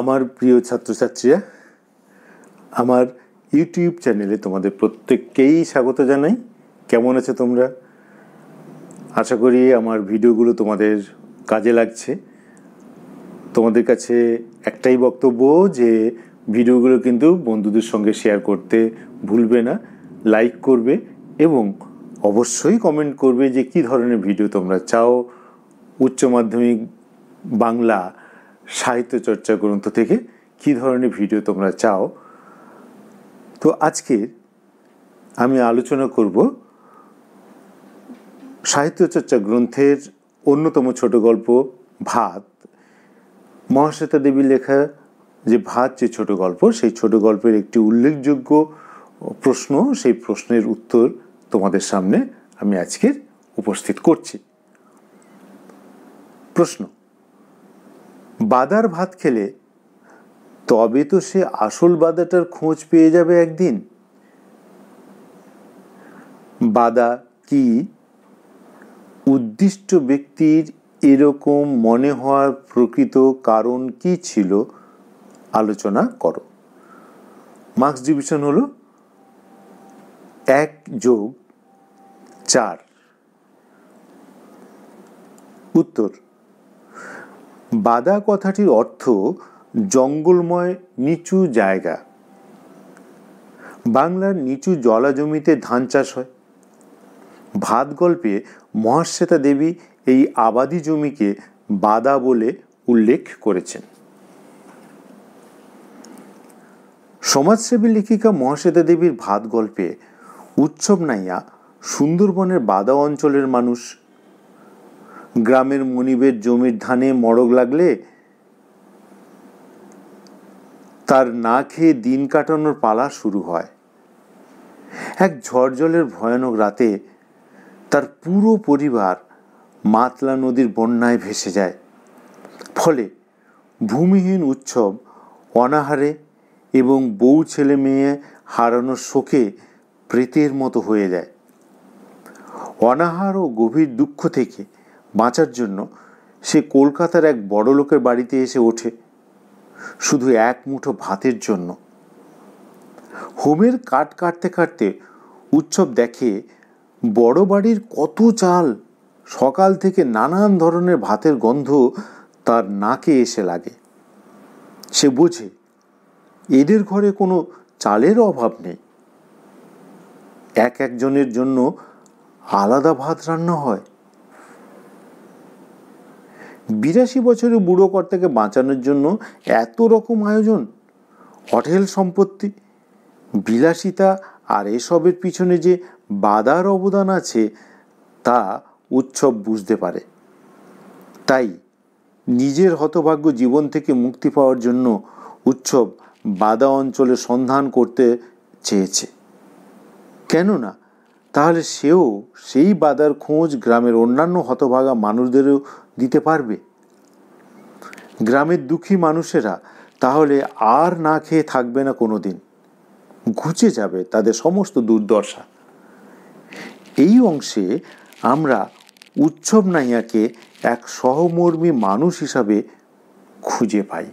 আমার প্রিয় ছাত্রছাত্রীরা আমার ইউটিউব চ্যানেলে তোমাদের প্রত্যেককেই স্বাগত জানাই। কেমন আছো তোমরা? আশা করি আমার ভিডিওগুলো তোমাদের কাজে লাগছে। তোমাদের কাছে একটাই বক্তব্য যে, ভিডিওগুলো কিন্তু বন্ধুদের সঙ্গে শেয়ার করতে ভুলবে না, লাইক করবে এবং অবশ্যই কমেন্ট করবে যে, কি ধরনের ভিডিও তোমরা চাও। উচ্চ মাধ্যমিক বাংলা সাহিত্য চর্চা গ্রন্থ থেকে কি ধরনের ভিডিও তোমরা চাও? তো আজকে আমি আলোচনা করব সাহিত্য চর্চা গ্রন্থের অন্যতম ছোট গল্প, ভাত। মহাশ্বেতা দেবীর লেখা যে ভাত, যে ছোট গল্প, সেই ছোট গল্পের একটি উল্লেখযোগ্য প্রশ্ন, সেই প্রশ্নের উত্তর তোমাদের সামনে আমি আজকের উপস্থিত করছি। প্রশ্ন বাদার ভাত খেলে, তবে তো সে আসল বাদাটার খোঁজ পেয়ে যাবে একদিন। বাদা কি উদ্দিষ্ট ব্যক্তির এরকম মনে হওয়ার প্রকৃত কারণ কি ছিল? আলোচনা করো। মার্কস ডিভিশন হলো এক যোগ চার। উত্তর। বাদা কথাটির অর্থ জঙ্গলময় নিচু জায়গা। বাংলার নিচু জলা জমিতে ধান চাষ হয়। ভাত গল্পে মহাশ্বেতা দেবী এই আবাদি জমিকে বাদা বলে উল্লেখ করেছেন। সমাজসেবী লেখিকা মহাশ্বেতা দেবীর ভাত গল্পে উৎসব নাইয়া সুন্দরবনের বাদা অঞ্চলের মানুষ গ্রামের মনিবের জমির ধানে মড়ক লাগলে তার না খেয়ে দিন কাটানোর পালা শুরু হয়। এক ঝড়জলের ভয়ানক রাতে তার পুরো পরিবার মাতলা নদীর বন্যায় ভেসে যায়। ফলে ভূমিহীন উৎসব অনাহারে এবং বউ ছেলে মেয়ে হারানোর শোকে প্রেতের মতো হয়ে যায়। অনাহার ও গভীর দুঃখ থেকে বাঁচার জন্য সে কলকাতার এক বড় লোকের বাড়িতে এসে ওঠে। শুধু এক মুঠো ভাতের জন্য। হোমের কাঠ কাটতে কাটতে উৎসব দেখে বড় বাড়ির কত চাল, সকাল থেকে নানান ধরনের ভাতের গন্ধ তার নাকে এসে লাগে। সে বোঝে, এদের ঘরে কোনো চালের অভাব নেই। এক একজনের জন্য আলাদা ভাত রান্না হয়। বিরাশি বছরের বুড়ো কর্তাকে বাঁচানোর জন্য এত রকম আয়োজন? হোটেল সম্পত্তি, বিলাসিতা আর এসবের পিছনে যে বাদার অবদান আছে, তা উৎসব বুঝতে পারে। তাই নিজের হতভাগ্য জীবন থেকে মুক্তি পাওয়ার জন্য উৎসব বাদা অঞ্চলে সন্ধান করতে চেয়েছে। কেননা তাহলে সেও সেই বাদার খোঁজ গ্রামের অন্যান্য হতভাগা মানুষদেরও দিতে পারবে? গ্রামের দুঃখী মানুষেরা তাহলে আর না খেয়ে থাকবে না কোনো দিন ঘুচে যাবে তাদের সমস্ত দুর্দশা। এই অংশে আমরা উৎসব নাইয়াকে এক সহমর্মী মানুষ হিসাবে খুঁজে পাই।